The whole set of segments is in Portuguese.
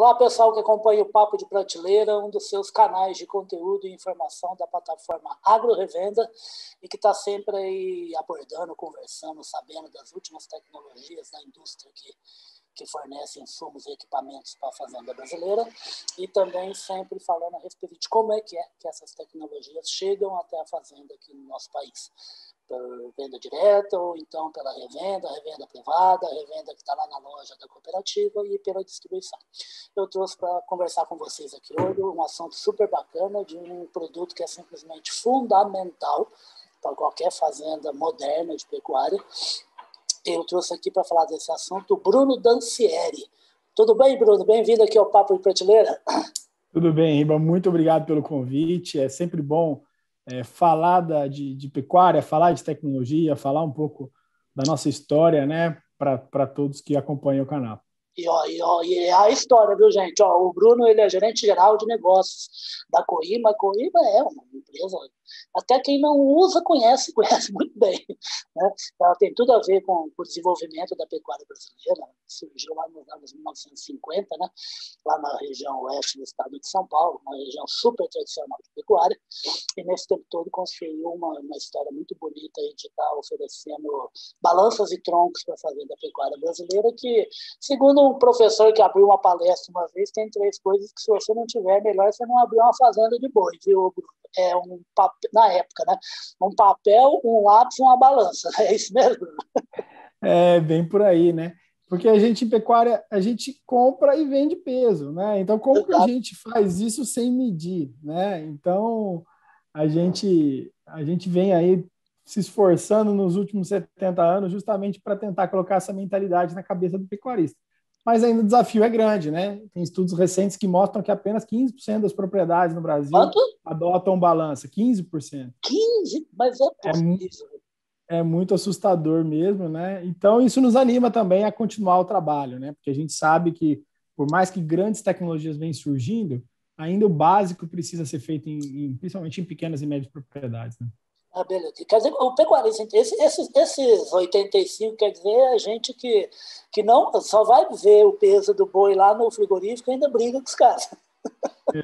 Olá, pessoal que acompanha o Papo de Prateleira, um dos seus canais de conteúdo e informação da plataforma Agro Revenda e que está sempre aí abordando, conversando, sabendo das últimas tecnologias da indústria que, que fornece insumos e equipamentos para a fazenda brasileira e também sempre falando a respeito de como é que é que essas tecnologias chegam até a fazenda aqui no nosso país por venda direta, ou então pela revenda, revenda privada, revenda que está lá na loja da cooperativa e pela distribuição. Eu trouxe para conversar com vocês aqui hoje um assunto super bacana de um produto que é simplesmente fundamental para qualquer fazenda moderna de pecuária. Eu trouxe aqui para falar desse assunto o Bruno Dancieri. Tudo bem, Bruno? Bem-vindo aqui ao Papo de Prateleira. Tudo bem, Riba. Muito obrigado pelo convite. É sempre bom é, falar da, de, de, pecuária, falar de tecnologia, falar um pouco da nossa história, né, para todos que acompanham o canal. E, ó, e, ó, e é a história, viu, gente? Ó, o Bruno ele é gerente geral de negócios da Coima. A Coima é uma empresa até quem não usa conhece, conhece muito bem. Né? Ela tem tudo a ver com o desenvolvimento da pecuária brasileira, surgiu lá nos anos 1950, né? lá na região oeste do estado de São Paulo, uma região super tradicional de pecuária, e nesse tempo todo construiu uma, uma história muito bonita de estar tá oferecendo balanças e troncos para fazer da pecuária brasileira, que, segundo um professor que abriu uma palestra uma vez, tem três coisas que se você não tiver, melhor você não abrir uma fazenda de boi, viu, Bruno? É um papel, na época, né? Um papel, um lápis, uma balança. É isso mesmo? É bem por aí, né? Porque a gente em pecuária, a gente compra e vende peso, né? Então, como que a gente faz isso sem medir, né? Então, a gente, a gente vem aí se esforçando nos últimos 70 anos justamente para tentar colocar essa mentalidade na cabeça do pecuarista mas ainda o desafio é grande, né? Tem estudos recentes que mostram que apenas 15% das propriedades no Brasil Quanto? adotam balança, 15%. 15? Mas é É, é muito assustador mesmo, né? Então isso nos anima também a continuar o trabalho, né? Porque a gente sabe que por mais que grandes tecnologias venham surgindo, ainda o básico precisa ser feito em, em principalmente em pequenas e médias propriedades, né? Ah, beleza. Quer dizer, o pecuarista, esse, esses, esses 85, quer dizer, a gente que, que não só vai ver o peso do boi lá no frigorífico e ainda briga com os caras.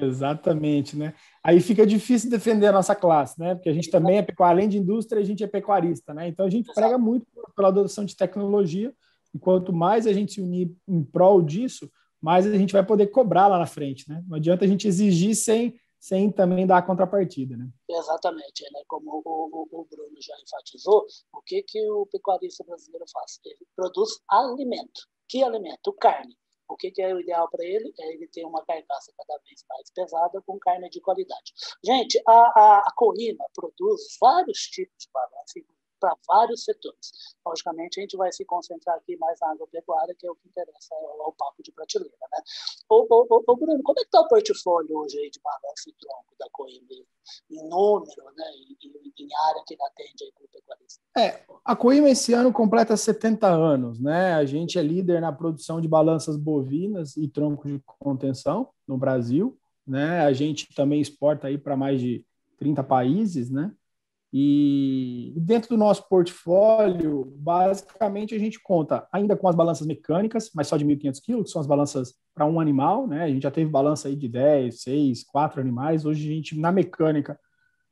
Exatamente, né? Aí fica difícil defender a nossa classe, né? Porque a gente também é pecuarista, além de indústria, a gente é pecuarista, né? Então a gente Exato. prega muito pela adoção de tecnologia, e quanto mais a gente se unir em prol disso, mais a gente vai poder cobrar lá na frente, né? Não adianta a gente exigir sem sem também dar a contrapartida. Né? Exatamente, né? como o, o, o, Bruno já enfatizou, o que, que o pecuarista brasileiro faz? Ele produz alimento. Que alimento? Carne. O que, que é o ideal para ele? É ele ter uma carcaça cada vez mais pesada com carne de qualidade. Gente, a, a, a produz vários tipos de balança, para vários setores. Logicamente, a gente vai se concentrar aqui mais na agropecuária, que é o que interessa ao, ao papo de prateleira. Né? Ô, ô, ô, Bruno, como é que está o portfólio hoje aí de balanço e tronco da Coimbra, em número, né, em, em área que atende aí para o pecuarista? É, a Coimbra esse ano completa 70 anos. Né? A gente é líder na produção de balanças bovinas e troncos de contenção no Brasil. Né? A gente também exporta aí para mais de 30 países, né? E dentro do nosso portfólio, basicamente a gente conta ainda com as balanças mecânicas, mas só de 1.500 quilos, que são as balanças para um animal, né? A gente já teve balança aí de 10, 6, 4 animais. Hoje a gente, na mecânica,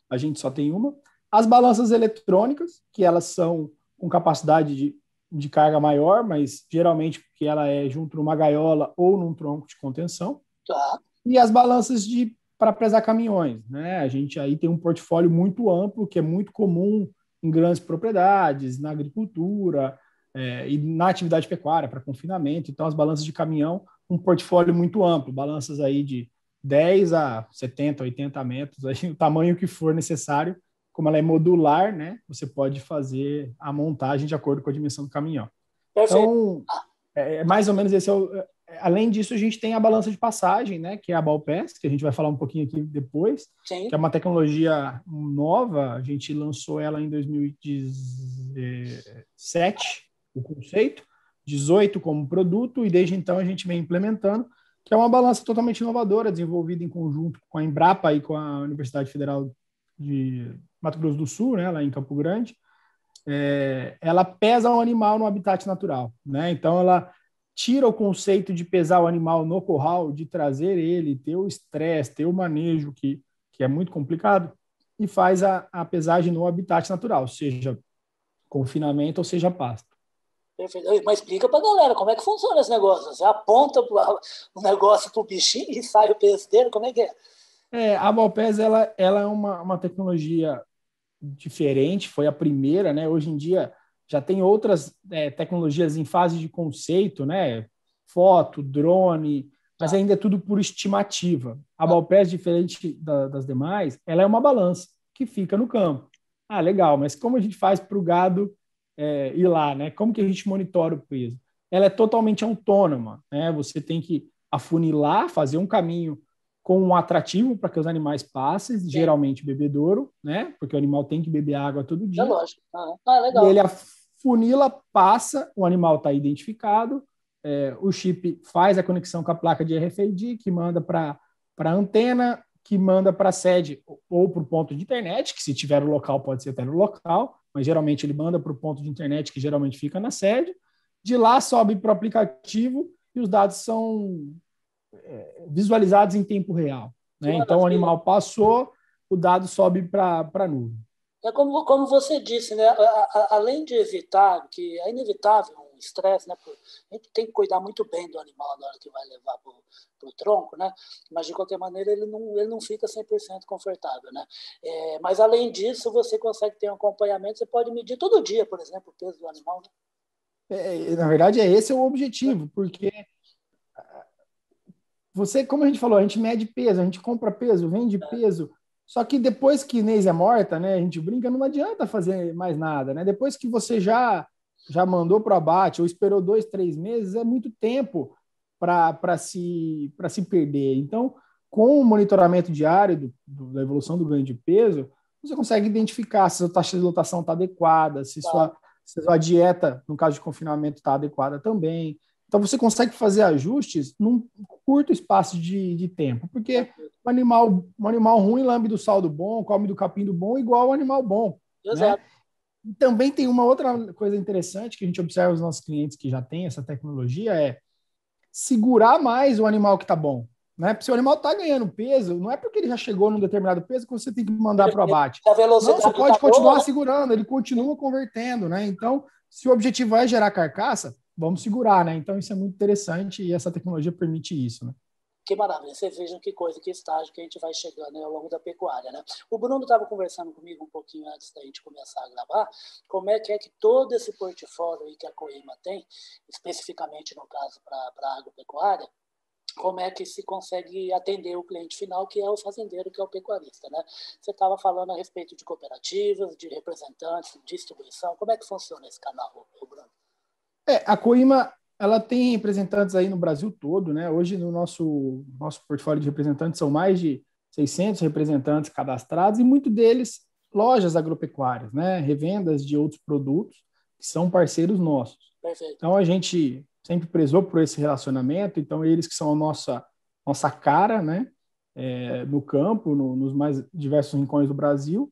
a gente só tem uma. As balanças eletrônicas, que elas são com capacidade de, de carga maior, mas geralmente porque ela é junto numa gaiola ou num tronco de contenção. Tá. E as balanças de para pesar caminhões. Né? A gente aí tem um portfólio muito amplo, que é muito comum em grandes propriedades, na agricultura é, e na atividade pecuária, para confinamento. Então, as balanças de caminhão, um portfólio muito amplo, balanças aí de 10 a 70, 80 metros, aí, o tamanho que for necessário. Como ela é modular, né? Você pode fazer a montagem de acordo com a dimensão do caminhão. Então, é, é mais ou menos esse é o, além disso, a gente tem a balança de passagem, né, que é a Balpass, que a gente vai falar um pouquinho aqui depois, Sim. que é uma tecnologia nova, a gente lançou ela em 2017, o conceito, 18 como produto, e desde então a gente vem implementando, que é uma balança totalmente inovadora, desenvolvida em conjunto com a Embrapa e com a Universidade Federal de Mato Grosso do Sul, né, lá em Campo Grande. É, ela pesa um animal no habitat natural, né? Então ela tira o conceito de pesar o animal no curral, de trazer ele, ter o estresse, ter o manejo, que, que é muito complicado, e faz a, a pesagem no habitat natural, seja confinamento ou seja pasto. Perfeito. Mas explica para a galera como é que funciona esse negócio. Você aponta o negócio para o bichinho e sai o peso dele, como é que é? É, a Valpes ela, ela é uma, uma tecnologia diferente, foi a primeira, né? Hoje em dia já tem outras é, tecnologias em fase de conceito, né? Foto, drone, mas tá. ainda é tudo por estimativa. A Balpés, diferente da, das demais, ela é uma balança que fica no campo. Ah, legal, mas como a gente faz para o gado é, ir lá, né? Como que a gente monitora o peso? Ela é totalmente autônoma, né? Você tem que afunilar, fazer um caminho com um atrativo para que os animais passem, Sim. geralmente bebedouro, né? Porque o animal tem que beber água todo dia. É lógico. Ah, ah legal. E ele afunila, passa, o animal está identificado, é, o chip faz a conexão com a placa de RFID, que manda para a antena, que manda para a sede ou para o ponto de internet, que se tiver o local pode ser até no local, mas geralmente ele manda para o ponto de internet, que geralmente fica na sede. De lá sobe para o aplicativo e os dados são é, visualizados em tempo real. Né? Então, o animal passou, o dado sobe para a nuvem. É como, como você disse, né? além de evitar, que é inevitável um estresse, né? a gente tem que cuidar muito bem do animal na hora que vai levar para o tronco, né? mas de qualquer maneira ele não, ele não fica 100% confortável. Né? É, mas além disso, você consegue ter um acompanhamento, você pode medir todo dia, por exemplo, o peso do animal. Né? É, na verdade, é esse é o objetivo, porque você, como a gente falou, a gente mede peso, a gente compra peso, vende peso. Só que depois que Inês é morta, né, a gente brinca, não adianta fazer mais nada, né? Depois que você já já mandou para o abate ou esperou dois, três meses, é muito tempo para se, se perder. Então, com o monitoramento diário do, do, da evolução do ganho de peso, você consegue identificar se a sua taxa de lotação está adequada, se, tá. sua, se a sua dieta, no caso de confinamento, está adequada também. Então você consegue fazer ajustes num curto espaço de, de tempo, porque o animal, um animal ruim lambe do saldo bom, come do capim do bom, igual o animal bom. Né? Exato. Né? E também tem uma outra coisa interessante que a gente observa os nossos clientes que já têm essa tecnologia é segurar mais o animal que está bom. Né? Se o animal está ganhando peso, não é porque ele já chegou num determinado peso que você tem que mandar para o abate. Não, você pode tá continuar boa, né? segurando, ele continua convertendo. Né? Então, se o objetivo é gerar carcaça, vamos segurar, né? Então isso é muito interessante e essa tecnologia permite isso, né? Que maravilha, vocês vejam que coisa, que estágio que a gente vai chegando né, ao longo da pecuária, né? O Bruno estava conversando comigo um pouquinho antes da gente começar a gravar, como é que é que todo esse portfólio aí que a Coima tem, especificamente no caso para a agropecuária, como é que se consegue atender o cliente final, que é o fazendeiro, que é o pecuarista, né? Você estava falando a respeito de cooperativas, de representantes, de distribuição, como é que funciona esse canal, Bruno? É, a Coima ela tem representantes aí no Brasil todo, né? Hoje no nosso nosso portfólio de representantes são mais de 600 representantes cadastrados e muito deles lojas agropecuárias, né? Revendas de outros produtos que são parceiros nossos. Perfeito. Então a gente sempre prezou por esse relacionamento. Então eles que são a nossa nossa cara, né? É, no campo, no, nos mais diversos rincões do Brasil.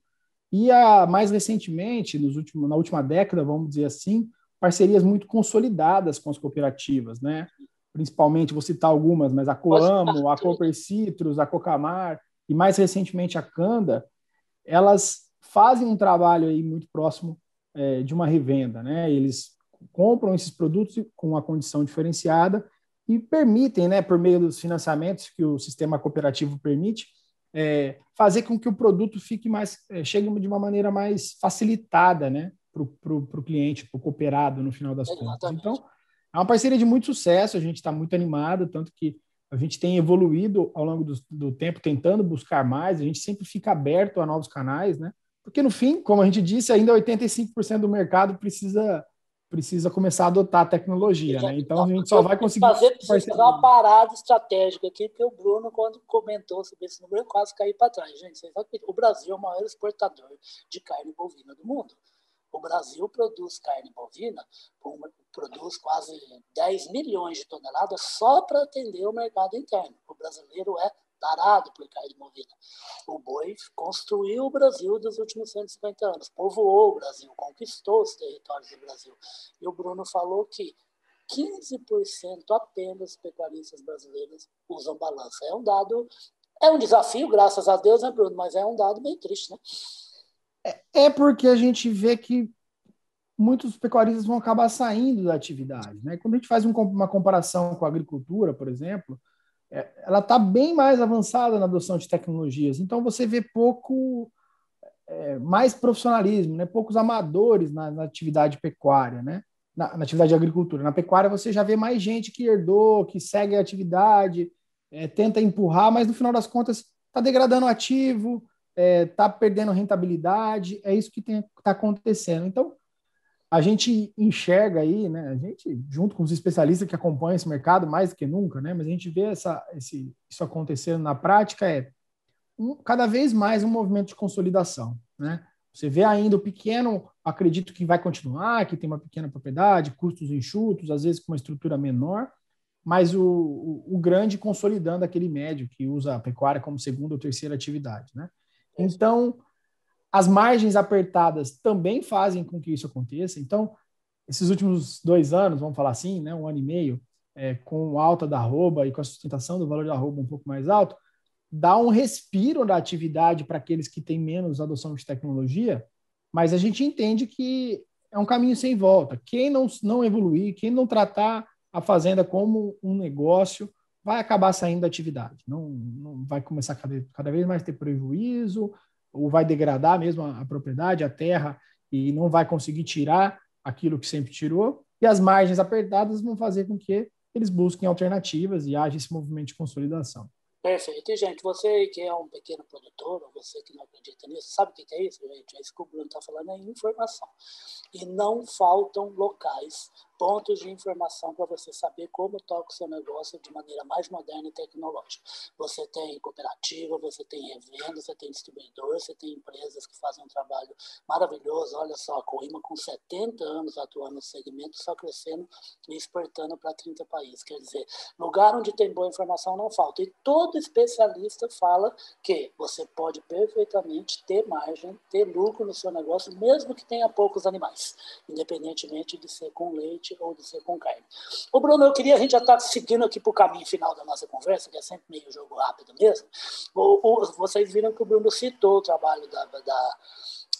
E a, mais recentemente, nos últimos, na última década, vamos dizer assim, parcerias muito consolidadas com as cooperativas, né? Principalmente, vou citar algumas, mas a Coamo, a Cooper Citrus, a Cocamar e mais recentemente a Canda, elas fazem um trabalho aí muito próximo é, de uma revenda, né? Eles compram esses produtos com uma condição diferenciada e permitem, né, por meio dos financiamentos que o sistema cooperativo permite, é, fazer com que o produto fique mais é, chegue de uma maneira mais facilitada, né, para o cliente, para o cooperado, no final das Exatamente. contas. Então, é uma parceria de muito sucesso, a gente está muito animado, tanto que a gente tem evoluído ao longo do, do, tempo, tentando buscar mais, a gente sempre fica aberto a novos canais, né? Porque, no fim, como a gente disse, ainda 85% do mercado precisa precisa começar a adotar a tecnologia, né? Então a gente só vai conseguir fazer, fazer uma parada estratégica aqui, porque o Bruno quando comentou sobre esse número, eu quase caí para trás, gente. O Brasil é o maior exportador de carne bovina do mundo. O Brasil produz carne bovina, produz quase 10 milhões de toneladas só para atender o mercado interno. O brasileiro é tarado por carne bovina. O boi construiu o Brasil dos últimos 150 anos, povoou o Brasil, conquistou os territórios do Brasil. E o Bruno falou que 15% apenas dos pecuaristas brasileiros usam balança. É um dado, é um desafio, graças a Deus, né, Bruno? Mas é um dado bem triste, né? É, é porque a gente vê que muitos pecuaristas vão acabar saindo da atividade. Né? Quando a gente faz um, uma comparação com a agricultura, por exemplo, é, ela está bem mais avançada na adoção de tecnologias. Então, você vê pouco é, mais profissionalismo, né? poucos amadores na, na atividade pecuária, né? Na, na, atividade de agricultura. Na pecuária, você já vê mais gente que herdou, que segue a atividade, é, tenta empurrar, mas no final das contas está degradando o ativo, está é, tá perdendo rentabilidade, é isso que está acontecendo. Então, a gente enxerga aí, né, a gente, junto com os especialistas que acompanham esse mercado mais do que nunca, né, mas a gente vê essa, esse, isso acontecendo na prática, é um, cada vez mais um movimento de consolidação. Né? Você vê ainda o pequeno, acredito que vai continuar, que tem uma pequena propriedade, custos enxutos, às vezes com uma estrutura menor, mas o, o, o grande consolidando aquele médio que usa a pecuária como segunda ou terceira atividade. Né? Então, as margens apertadas também fazem com que isso aconteça. Então, esses últimos dois anos, vamos falar assim, né, um ano e meio, é, com alta da arroba e com a sustentação do valor da arroba um pouco mais alto, dá um respiro da atividade para aqueles que têm menos adoção de tecnologia, mas a gente entende que é um caminho sem volta. Quem não, não evoluir, quem não tratar a fazenda como um negócio, vai acabar saindo da atividade. Não, não vai começar cada, cada vez mais ter prejuízo, ou vai degradar mesmo a, a propriedade, a terra, e não vai conseguir tirar aquilo que sempre tirou, e as margens apertadas vão fazer com que eles busquem alternativas e haja esse movimento de consolidação. Perfeito. E, gente, você que é um pequeno produtor, ou você que não acredita nisso, sabe o que é isso, gente? É isso que o Bruno está falando, é informação. E não faltam locais pontos de informação para você saber como toca o seu negócio de maneira mais moderna e tecnológica. Você tem cooperativa, você tem revenda, você tem distribuidor, você tem empresas que fazem um trabalho maravilhoso. Olha só, a Coima com 70 anos atuando no segmento, só crescendo e exportando para 30 países. Quer dizer, lugar onde tem boa informação não falta. E todo especialista fala que você pode perfeitamente ter margem, ter lucro no seu negócio, mesmo que tenha poucos animais, independentemente de ser com leite ou de ser com carne. O Bruno, eu queria, a gente já está seguindo aqui para o caminho final da nossa conversa, que é sempre meio jogo rápido mesmo. O, o, vocês viram que o Bruno citou o trabalho da, da,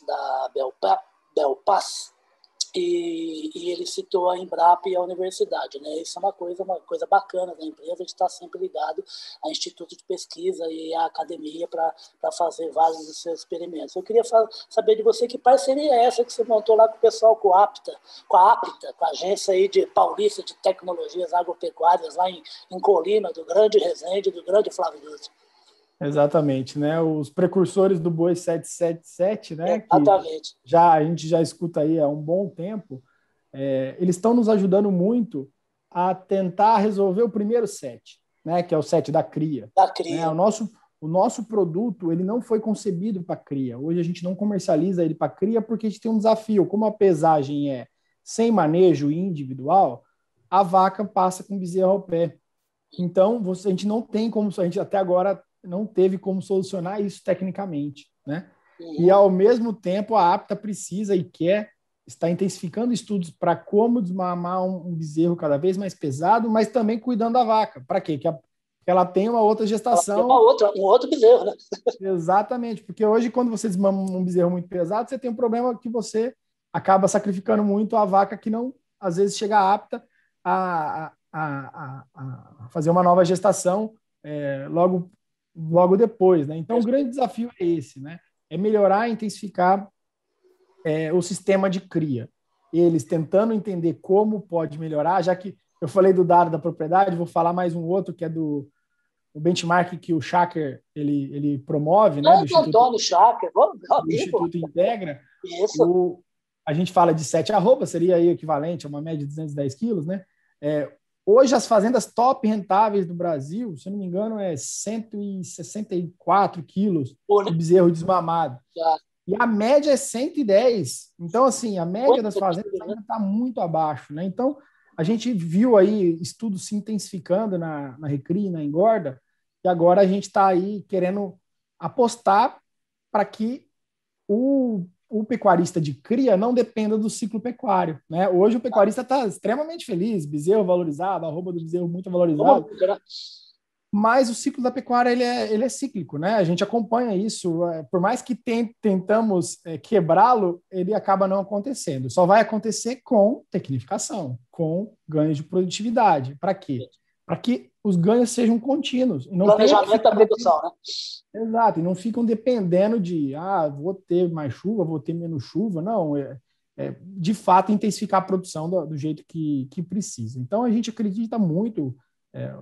da Belpa, Belpass, e, e, ele citou a Embrapa e a universidade, né? Isso é uma coisa, uma coisa bacana da empresa, de estar sempre ligado a instituto de pesquisa e a academia para fazer vários dos seus experimentos. Eu queria saber de você que parceria é essa que você montou lá com o pessoal com a APTA, com a APTA, com a agência aí de Paulista de Tecnologias Agropecuárias lá em, em Colina, do grande Resende, do grande Flávio Dutra. Exatamente, né? Os precursores do Boi 777, né? Exatamente. já a gente já escuta aí há um bom tempo. É, eles estão nos ajudando muito a tentar resolver o primeiro set, né? Que é o set da cria. Da cria. Né? O nosso o nosso produto ele não foi concebido para cria. Hoje a gente não comercializa ele para cria porque a gente tem um desafio. Como a pesagem é sem manejo individual, a vaca passa com bezerro ao pé. Então, você, a gente não tem como, a gente até agora não teve como solucionar isso tecnicamente, né? Uhum. E ao mesmo tempo a APTA precisa e quer está intensificando estudos para como desmamar um, um, bezerro cada vez mais pesado, mas também cuidando da vaca. Para quê? Que, a, que, ela tenha uma outra gestação. Uma outra, um outro bezerro, né? Exatamente, porque hoje, quando você desmama um bezerro muito pesado, você tem um problema que você acaba sacrificando muito a vaca que não, às vezes, chega apta a, a, a, a fazer uma nova gestação é, logo logo depois, né? Então, o grande desafio é esse, né? É melhorar, intensificar é, o sistema de cria. Eles tentando entender como pode melhorar, já que eu falei do dado da propriedade, vou falar mais um outro que é do o benchmark que o Shaker ele, ele promove, né? Do Instituto, Antônio Shaker, vamos, o Instituto Integra. Isso. O, a gente fala de 7 arroba, seria aí equivalente a uma média de 210 quilos, né? É, Hoje, as fazendas top rentáveis do Brasil, se eu não me engano, é 164 quilos de bezerro desmamado. E a média é 110. Então, assim, a média das fazendas ainda está muito abaixo. Né? Então, a gente viu aí estudos se intensificando na, na Recri, na engorda, e agora a gente está aí querendo apostar para que o, o pecuarista de cria não dependa do ciclo pecuário. Né? Hoje o pecuarista está extremamente feliz, bezerro valorizado, a arroba do bezerro muito valorizado. Mas o ciclo da pecuária ele é, ele é cíclico, né? A gente acompanha isso. É, por mais que tem, tentamos é, quebrá-lo, ele acaba não acontecendo. Só vai acontecer com tecnificação, com ganhos de produtividade. Para quê? Para que os ganhos sejam contínuos. E não Planejamento da produção, né? Exato, e não ficam dependendo de, ah, vou ter mais chuva, vou ter menos chuva. Não, é, é de fato intensificar a produção do, do, jeito que, que precisa. Então a gente acredita muito, é,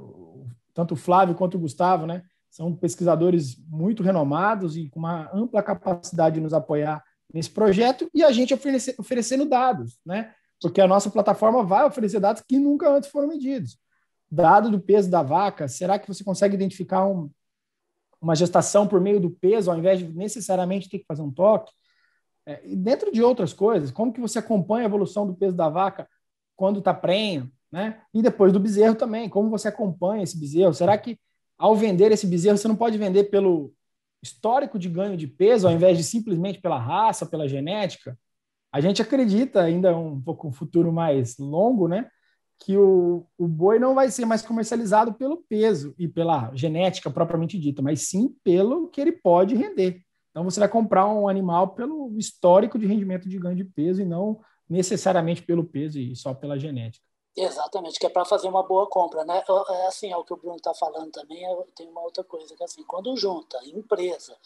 tanto o Flávio quanto o Gustavo, né? São pesquisadores muito renomados e com uma ampla capacidade de nos apoiar nesse projeto e a gente oferecendo dados, né? Porque a nossa plataforma vai oferecer dados que nunca antes foram medidos dado do peso da vaca, será que você consegue identificar um, uma gestação por meio do peso, ao invés de necessariamente ter que fazer um toque? É, e dentro de outras coisas, como que você acompanha a evolução do peso da vaca quando está prenha, né? E depois do bezerro também, como você acompanha esse bezerro? Será que ao vender esse bezerro você não pode vender pelo histórico de ganho de peso, ao invés de simplesmente pela raça, pela genética? A gente acredita ainda um pouco um futuro mais longo, né? Que o, o boi não vai ser mais comercializado pelo peso e pela genética propriamente dita, mas sim pelo que ele pode render. Então você vai comprar um animal pelo histórico de rendimento de ganho de peso e não necessariamente pelo peso e só pela genética. Exatamente, que é para fazer uma boa compra, né? É assim, é o que o Bruno está falando também, é, tem uma outra coisa, que assim, quando junta empresa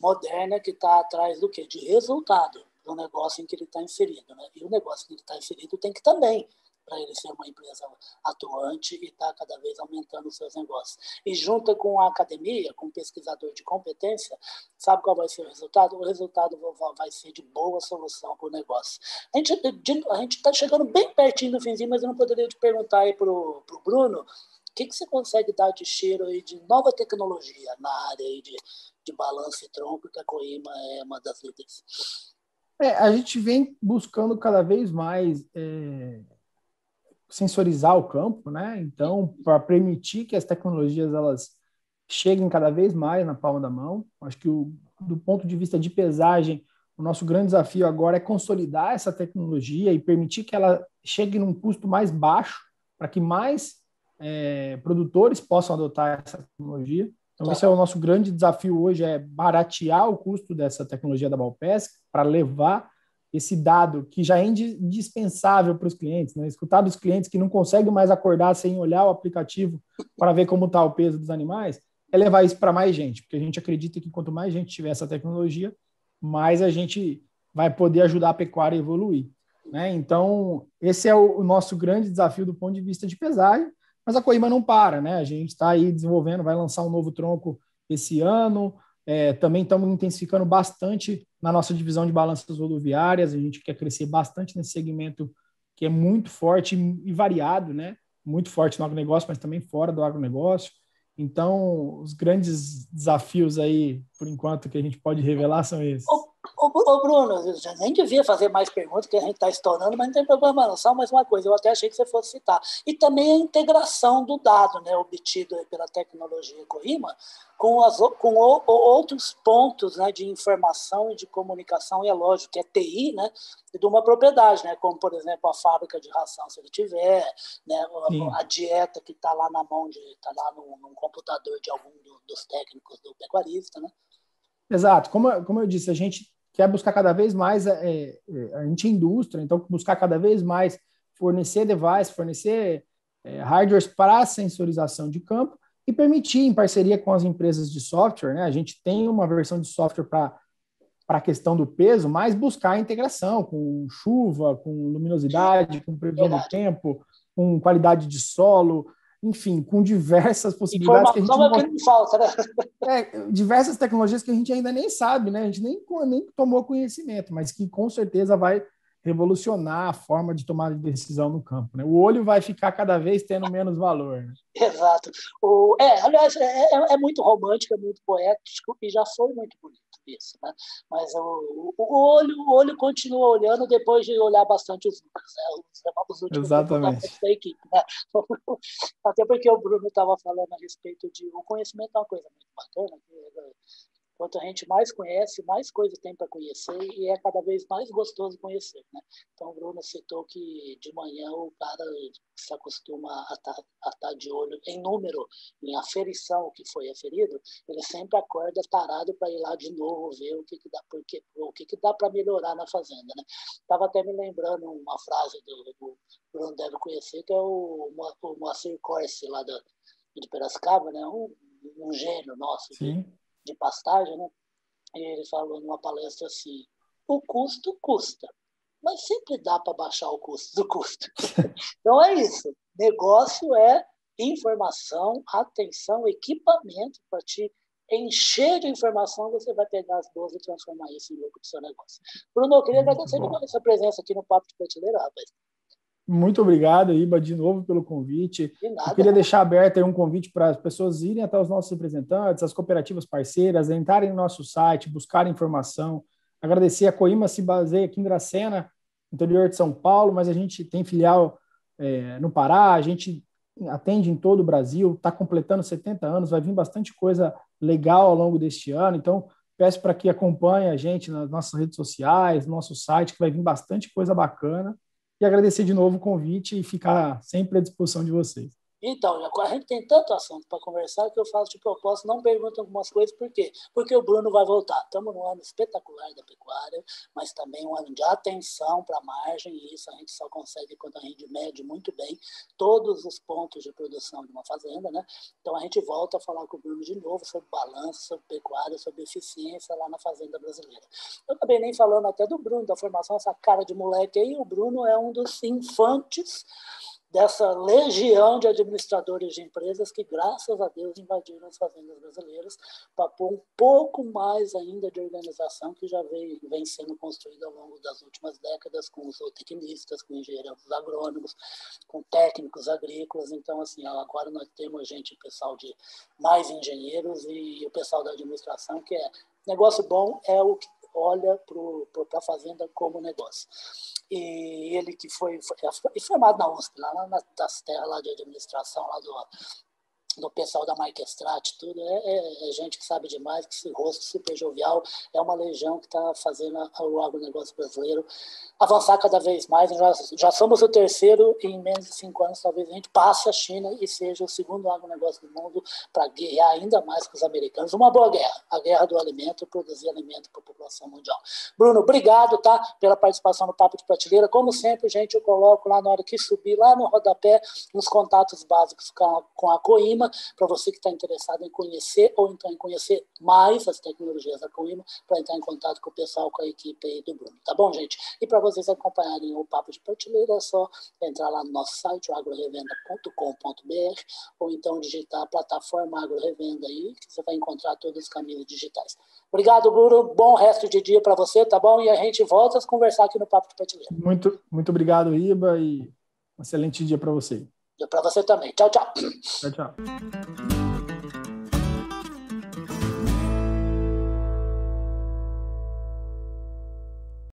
moderna que está atrás do quê? De resultado do negócio em que ele está inserido, né? E o negócio que ele está inserido tem que também para ele ser uma empresa atuante e está cada vez aumentando os seus negócios. E junta com a academia, com o pesquisador de competência, sabe qual vai ser o resultado? O resultado vai ser de boa solução para o negócio. A gente está chegando bem pertinho do finzinho, mas eu não poderia te perguntar aí para o Bruno, o que, que você consegue dar de cheiro aí de nova tecnologia na área aí de, de balanço e tronco, que a Coima é uma das líderes? É, a gente vem buscando cada vez mais é, sensorizar o campo, né? Então, para permitir que as tecnologias elas cheguem cada vez mais na palma da mão. Acho que o, do ponto de vista de pesagem, o nosso grande desafio agora é consolidar essa tecnologia e permitir que ela chegue num custo mais baixo, para que mais é, produtores possam adotar essa tecnologia. Então, tá. esse é o nosso grande desafio hoje, é baratear o custo dessa tecnologia da Balpesc para levar esse dado que já é indispensável para os clientes, né? escutar dos clientes que não conseguem mais acordar sem olhar o aplicativo para ver como está o peso dos animais, é levar isso para mais gente, porque a gente acredita que quanto mais gente tiver essa tecnologia, mais a gente vai poder ajudar a pecuária a evoluir. Né? Então, esse é o, nosso grande desafio do ponto de vista de pesagem, mas a Coima não para, né? A gente está aí desenvolvendo, vai lançar um novo tronco esse ano, é, também estamos intensificando bastante na nossa divisão de balanças rodoviárias. A gente quer crescer bastante nesse segmento que é muito forte e variado, né? Muito forte no agronegócio, mas também fora do agronegócio. Então, os grandes desafios aí, por enquanto, que a gente pode revelar são esses. Ô, ô, Bruno, eu nem devia fazer mais perguntas, que a gente está estourando, mas não tem problema não. Só mais uma coisa, eu até achei que você fosse citar. E também a integração do dado né, obtido pela tecnologia Corima com, as, com o, outros pontos né, de informação e de comunicação, e é lógico que é TI, né, de uma propriedade, né, como, por exemplo, a fábrica de ração, se ele tiver, né, a, a dieta que está lá na mão, de está lá no, no computador de algum do, dos técnicos do pecuarista, né? Exato. Como, como eu disse, a gente quer buscar cada vez mais, é, é, a gente é indústria, então buscar cada vez mais fornecer device, fornecer é, hardwares para sensorização de campo e permitir, em parceria com as empresas de software, né, a gente tem uma versão de software para para a questão do peso, mas buscar a integração com chuva, com luminosidade, com previsão do tempo, com qualidade de solo, enfim, com diversas possibilidades que a gente não... falta, né? É, diversas tecnologias que a gente ainda nem sabe, né? A gente nem, nem tomou conhecimento, mas que com certeza vai revolucionar a forma de tomar decisão no campo. Né? O olho vai ficar cada vez tendo menos valor. Né? Exato. O, é, aliás, é, é, é, muito romântico, é muito poético e já foi muito bonito isso. Né? Mas o, o, olho, o olho continua olhando depois de olhar bastante os números, né? os, os últimos Exatamente. da equipe. Né? Até porque o Bruno estava falando a respeito de o conhecimento é uma coisa muito bacana, que Quanto a gente mais conhece, mais coisa tem para conhecer e é cada vez mais gostoso conhecer. Né? Então, o Bruno citou que de manhã o cara se acostuma a estar tá, tá de olho em número, em aferição que foi aferido, ele sempre acorda tarado para ir lá de novo ver o que, que dá, porque, o que, que dá para melhorar na fazenda. Né? Tava até me lembrando uma frase do, do Bruno deve conhecer, que é o, o Moacir Corse, lá da, de Piracicaba, né? um, um gênio nosso de, de, pastagem, né? E ele falou numa palestra assim: o custo custa, mas sempre dá para baixar o custo do custo. então é isso. Negócio é informação, atenção, equipamento para te encher de informação, você vai pegar as boas e transformar isso em lucro do seu negócio. Bruno, eu queria agradecer demais a sua presença aqui no Papo de Prateleira, rapaz. Muito obrigado, Iba, de novo pelo convite. Eu queria deixar aberto um convite para as pessoas irem até os nossos representantes, as cooperativas parceiras, entrarem no nosso site, buscarem informação. Agradecer a Coima se baseia aqui em Dracena, interior de São Paulo, mas a gente tem filial é, no Pará, a gente atende em todo o Brasil, está completando 70 anos, vai vir bastante coisa legal ao longo deste ano. Então, peço para que acompanhe a gente nas nossas redes sociais, no nosso site, que vai vir bastante coisa bacana. E agradecer de novo o convite e ficar sempre à disposição de vocês. Então, a gente tem tanto assunto para conversar que eu faço de propósito, não pergunto algumas coisas, por quê? Porque o Bruno vai voltar. Estamos num ano espetacular da pecuária, mas também um ano de atenção para a margem, e isso a gente só consegue quando a gente mede muito bem todos os pontos de produção de uma fazenda, né? Então a gente volta a falar com o Bruno de novo sobre balanço, sobre pecuária, sobre eficiência lá na fazenda brasileira. Eu acabei nem falando até do Bruno, da formação, essa cara de moleque aí, o Bruno é um dos infantes dessa legião de administradores de empresas que, graças a Deus, invadiram as fazendas brasileiras para pôr um pouco mais ainda de organização que já vem, vem sendo construída ao longo das últimas décadas com os zootecnistas, com engenheiros agrônomos, com técnicos agrícolas. Então, assim, agora nós temos gente, pessoal de mais engenheiros e o pessoal da administração que é negócio bom é o que olha para a fazenda como negócio. E ele que foi, foi, foi formado na USP, lá, lá nas terras lá de administração, lá do, do pessoal da Marquestrat, tudo, é, é, é, gente que sabe demais, que esse rosto super jovial, é uma legião que está fazendo o agronegócio brasileiro avançar cada vez mais. Já, já somos o terceiro em menos de cinco anos talvez a gente passe a China e seja o segundo agronegócio do mundo para guerrear ainda mais com os americanos. Uma boa guerra, a guerra do alimento, produzir alimento para a população mundial. Bruno, obrigado tá, pela participação no Papo de Prateleira. Como sempre, gente, eu coloco lá na hora que subir, lá no rodapé, nos contatos básicos com a, com a Coima, para você que está interessado em conhecer ou então em conhecer mais as tecnologias da Coima, para entrar em contato com o pessoal, com a equipe do Bruno. Tá bom, gente? E para vocês acompanharem o Papo de Prateleira, é só entrar lá no nosso site, agrorevenda.com.br, ou então digitar a plataforma AgroRevenda aí, que você vai encontrar todos os caminhos digitais. Obrigado, Bruno. Bom resto de dia para você, tá bom? E a gente volta a conversar aqui no Papo de Prateleira. Muito, muito obrigado, Iba, e um excelente dia para você. Para você também. Tchau, tchau. Tchau, tchau.